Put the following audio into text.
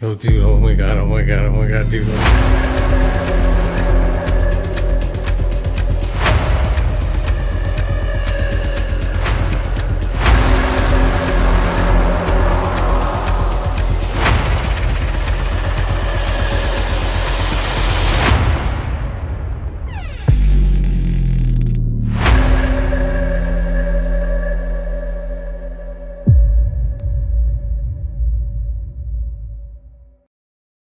Yo, dude, oh my god, oh my god, oh my god, dude.